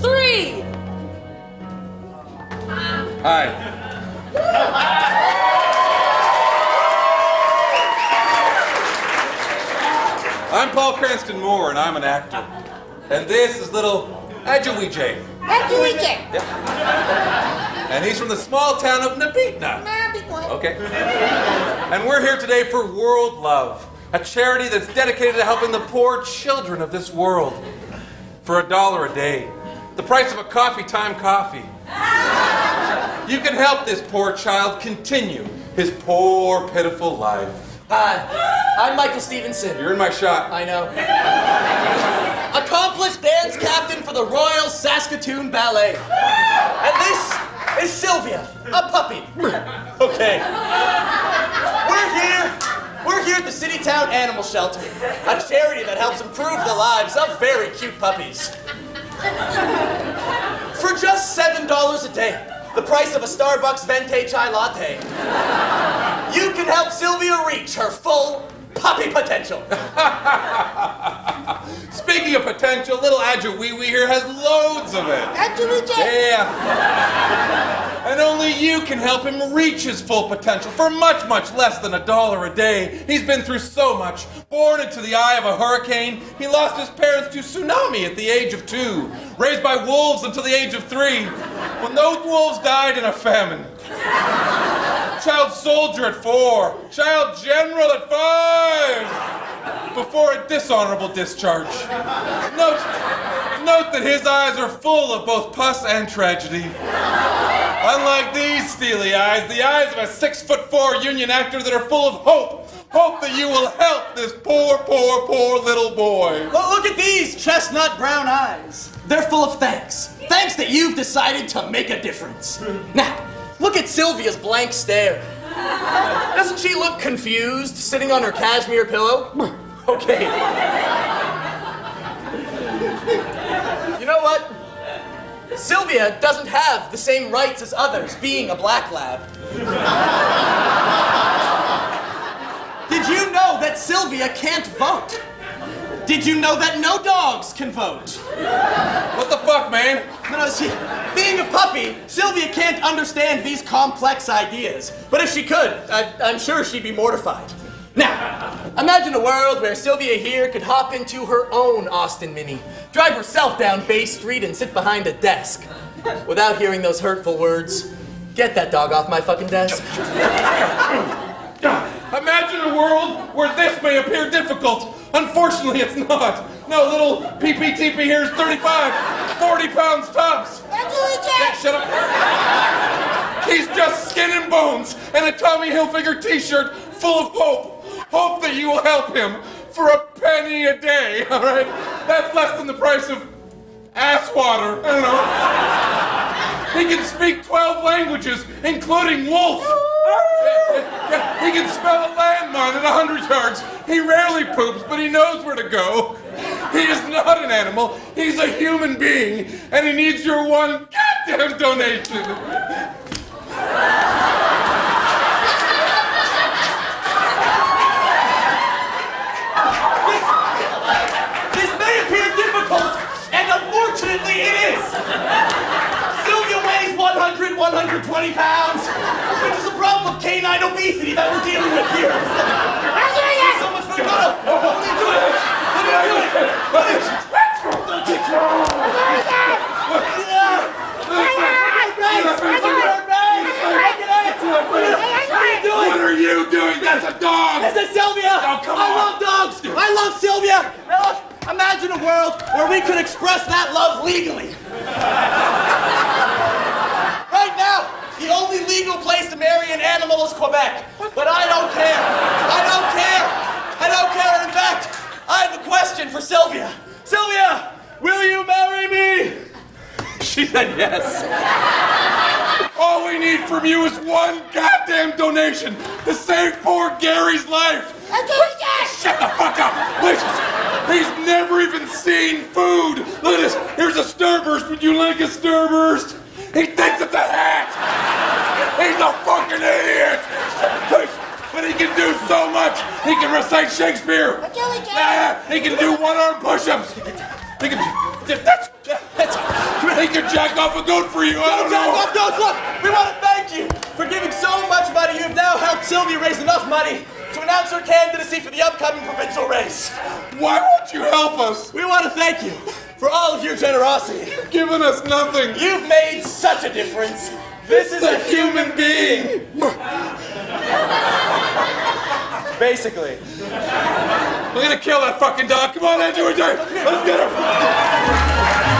three. Hi. I'm Paul Cranston Moore, and I'm an actor. And this is little Ajuije. And he's from the small town of Nabitna. Okay. And we're here today for World Love, a charity that's dedicated to helping the poor children of this world. For a dollar a day, the price of a coffee time coffee. You can help this poor child continue his poor, pitiful life. Hi, I'm Michael Stevenson. You're in my shot. I know. Accomplished dance captain for the Royal Saskatoon Ballet. And this is Sylvia, a puppy. Okay. We're here. We're here at the City Town Animal Shelter, a charity that helps improve the lives of very cute puppies. For just $7 a day, the price of a Starbucks Venti Chai Latte, you can help Sylvia reach her full puppy potential. Speaking of potential, little Ajuiwi here has loads of it. Yeah. And only you can help him reach his full potential for much, much less than a dollar a day. He's been through so much. Born into the eye of a hurricane, he lost his parents to tsunami at the age of two. Raised by wolves until the age of three, when those wolves died in a famine. Child soldier at four. Child general at five. Before a dishonorable discharge. Note, note that his eyes are full of both pus and tragedy. Unlike these steely eyes, the eyes of a six foot four union actor that are full of hope. Hope that you will help this poor, poor, poor little boy. Look, look at these chestnut brown eyes. They're full of thanks. Thanks that you've decided to make a difference. Now, look at Sylvia's blank stare. Doesn't she look confused sitting on her cashmere pillow? Okay. You know what? Sylvia doesn't have the same rights as others being a black lab. Did you know that Sylvia can't vote? Did you know that no dogs can vote? What the fuck, man? No, no, see, being a puppy, Sylvia can't understand these complex ideas. But if she could, I, I'm sure she'd be mortified. Now, imagine a world where Sylvia here could hop into her own Austin Mini, drive herself down Bay Street, and sit behind a desk without hearing those hurtful words. Get that dog off my fucking desk. Imagine a world where this may appear difficult. Unfortunately, it's not. No, little PPTP here is 35, 40 pounds tops. Yeah, shut up. He's just skin and bones and a Tommy Hilfiger t-shirt full of hope. Hope that you will help him for a penny a day, all right? That's less than the price of ass water. I don't know. He can speak 12 languages, including wolf. He can spell a landmine at 100 yards. He rarely poops, but he knows where to go. He is not an animal. He's a human being, and he needs your one goddamn donation. This may appear difficult, and unfortunately it is. Sylvia weighs 100, 120 pounds, which is a problem of canine obesity that we're dealing with here. So much for no, no. What are you doing? What are you doing? What are you What are you doing? That's a dog! This is Sylvia! Oh, come I love dogs! I love Sylvia! Now look, imagine a world where we could express that love legally. The only legal place to marry an animal is Quebec. But I don't care. I don't care. I don't care. And in fact, I have a question for Sylvia. Sylvia, will you marry me? She said yes. All we need from you is one goddamn donation to save poor Gary's life. Shut the fuck up! Please. He's never even seen food. Look at this. Here's a starburst. Would you like a starburst? He thinks it's a hat. He's a fucking idiot. But he can do so much. He can recite Shakespeare. Ah, he can do one-arm push-ups. He can. That's. That's, They could jack off a goat for you. I don't Jack know. off goats, look, we want to thank you for giving so much money. You have now helped Sylvia raise enough money to announce her candidacy for the upcoming provincial race. Why won't you help us? We want to thank you for all of your generosity. Giving us nothing. You've made such a difference. This is a human being. Basically. We're gonna kill that fucking dog. Come on, Andrew, we're. Let's get her.